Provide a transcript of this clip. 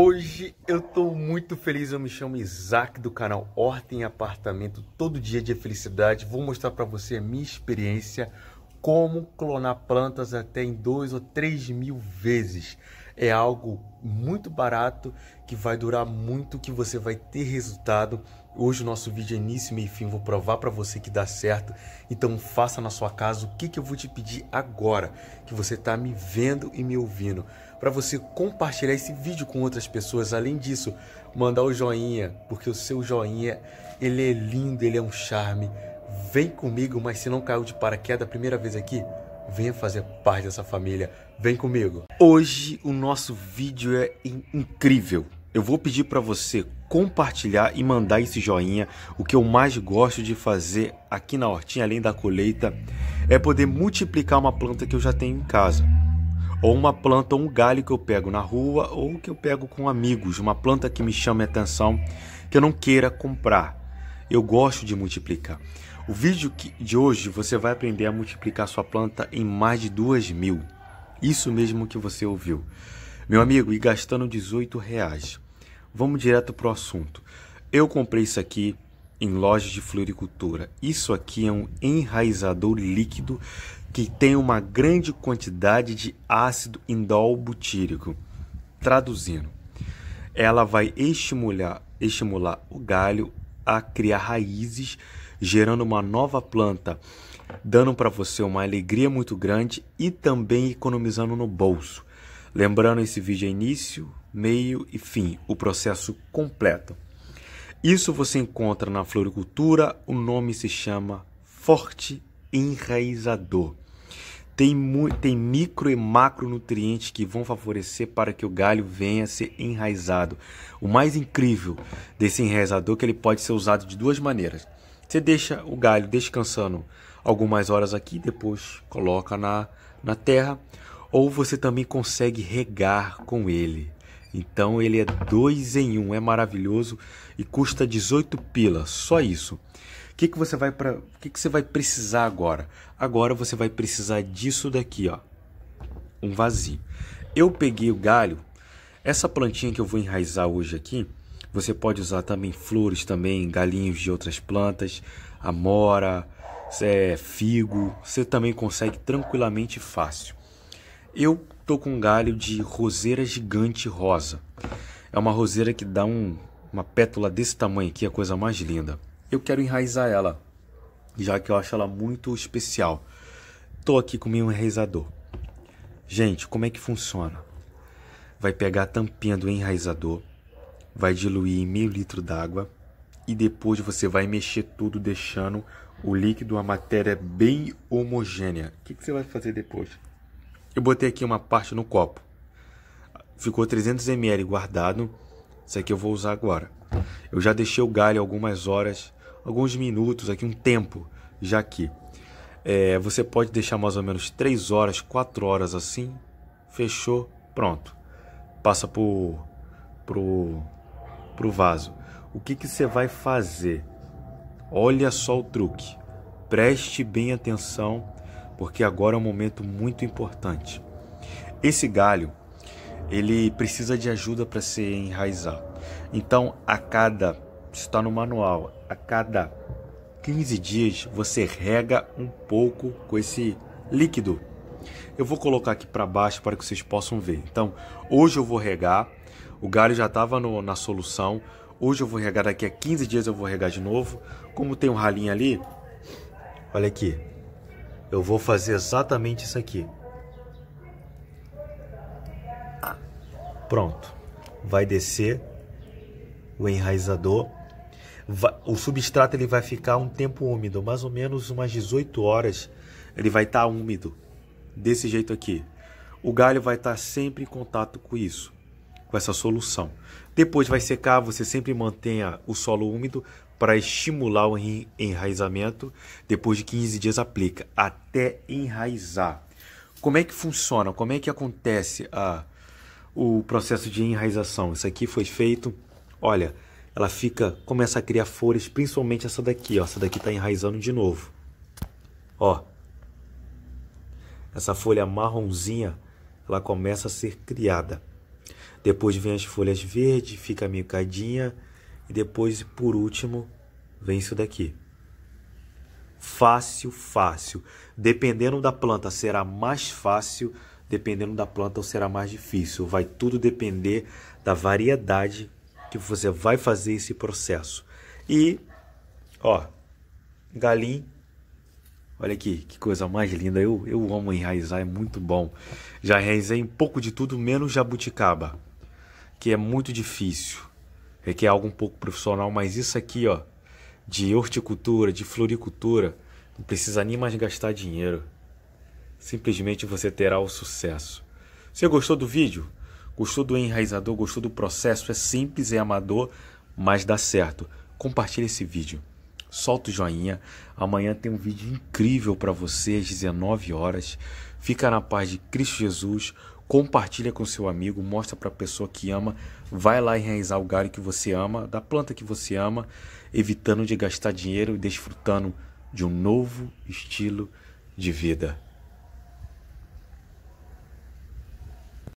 Hoje eu tô muito feliz, eu me chamo Isaac do canal Horta Apartamento, todo dia de felicidade. Vou mostrar para você a minha experiência, como clonar plantas até em dois ou três mil vezes. É algo muito barato, que vai durar muito, que você vai ter resultado. Hoje o nosso vídeo é início, meio e fim, vou provar para você que dá certo. Então faça na sua casa o que, que eu vou te pedir agora, que você está me vendo e me ouvindo para você compartilhar esse vídeo com outras pessoas. Além disso, mandar o joinha, porque o seu joinha, ele é lindo, ele é um charme. Vem comigo, mas se não caiu de paraquedas a primeira vez aqui, venha fazer parte dessa família. Vem comigo. Hoje o nosso vídeo é incrível. Eu vou pedir para você compartilhar e mandar esse joinha. O que eu mais gosto de fazer aqui na hortinha, além da colheita, é poder multiplicar uma planta que eu já tenho em casa ou uma planta ou um galho que eu pego na rua ou que eu pego com amigos, uma planta que me chame a atenção, que eu não queira comprar. Eu gosto de multiplicar. O vídeo de hoje você vai aprender a multiplicar sua planta em mais de duas mil. Isso mesmo que você ouviu. Meu amigo, e gastando 18 reais. Vamos direto para o assunto. Eu comprei isso aqui em lojas de floricultura. Isso aqui é um enraizador líquido que tem uma grande quantidade de ácido indol butírico. Traduzindo, ela vai estimular, estimular o galho a criar raízes, gerando uma nova planta, dando para você uma alegria muito grande e também economizando no bolso. Lembrando, esse vídeo é início, meio e fim, o processo completo. Isso você encontra na floricultura, o nome se chama Forte Enraizador. Tem, tem micro e macronutrientes que vão favorecer para que o galho venha a ser enraizado. O mais incrível desse enraizador é que ele pode ser usado de duas maneiras. Você deixa o galho descansando algumas horas aqui, depois coloca na, na terra, ou você também consegue regar com ele. Então ele é dois em um, é maravilhoso e custa 18 pila, só isso. O que, que você vai para, o que, que você vai precisar agora? Agora você vai precisar disso daqui, ó, um vasinho. Eu peguei o galho, essa plantinha que eu vou enraizar hoje aqui. Você pode usar também flores, também galinhos de outras plantas, amora, é, figo. Você também consegue tranquilamente fácil. Eu tô com um galho de roseira gigante rosa. É uma roseira que dá um, uma pétala desse tamanho aqui, a coisa mais linda. Eu quero enraizar ela, já que eu acho ela muito especial. Tô aqui com o meu enraizador. Gente, como é que funciona? Vai pegar a tampinha do enraizador, vai diluir em meio litro d'água e depois você vai mexer tudo deixando o líquido, a matéria bem homogênea. O que, que você vai fazer depois? Eu botei aqui uma parte no copo. Ficou 300 ml guardado. Isso aqui eu vou usar agora. Eu já deixei o galho algumas horas, alguns minutos, aqui um tempo já aqui. É, você pode deixar mais ou menos 3 horas, 4 horas assim. Fechou, pronto. Passa pro, pro, pro vaso. O que, que você vai fazer? Olha só o truque. Preste bem atenção porque agora é um momento muito importante. Esse galho, ele precisa de ajuda para se enraizar. Então, a cada, está no manual, a cada 15 dias você rega um pouco com esse líquido. Eu vou colocar aqui para baixo para que vocês possam ver. Então, hoje eu vou regar. O galho já estava na solução. Hoje eu vou regar, daqui a 15 dias eu vou regar de novo. Como tem um ralinho ali, olha aqui, eu vou fazer exatamente isso aqui. Pronto. Vai descer o enraizador. O substrato ele vai ficar um tempo úmido, mais ou menos umas 18 horas. Ele vai estar tá úmido, desse jeito aqui. O galho vai estar tá sempre em contato com isso, com essa solução. Depois vai secar, você sempre mantenha o solo úmido para estimular o enraizamento. Depois de 15 dias aplica até enraizar. Como é que funciona? Como é que acontece a, o processo de enraização? Isso aqui foi feito, olha, ela fica, começa a criar folhas, principalmente essa daqui, ó, essa daqui está enraizando de novo. Ó, essa folha marronzinha, ela começa a ser criada. Depois vem as folhas verdes, fica meio cadinha. E depois, por último, vem isso daqui. Fácil, fácil. Dependendo da planta, será mais fácil. Dependendo da planta, será mais difícil. Vai tudo depender da variedade que você vai fazer esse processo. E, ó, galim. Olha aqui, que coisa mais linda. Eu, eu amo enraizar, é muito bom. Já enraizei um pouco de tudo, menos jabuticaba, que é muito difícil. Requer algo um pouco profissional, mas isso aqui, ó, de horticultura, de floricultura, não precisa nem mais gastar dinheiro. Simplesmente você terá o sucesso. Você gostou do vídeo? Gostou do enraizador? Gostou do processo? É simples, é amador, mas dá certo. Compartilhe esse vídeo. Solta o joinha. Amanhã tem um vídeo incrível para você às 19 horas. Fica na paz de Cristo Jesus. Compartilha com seu amigo, mostra para a pessoa que ama. Vai lá enraizar o galho que você ama, da planta que você ama, evitando de gastar dinheiro e desfrutando de um novo estilo de vida.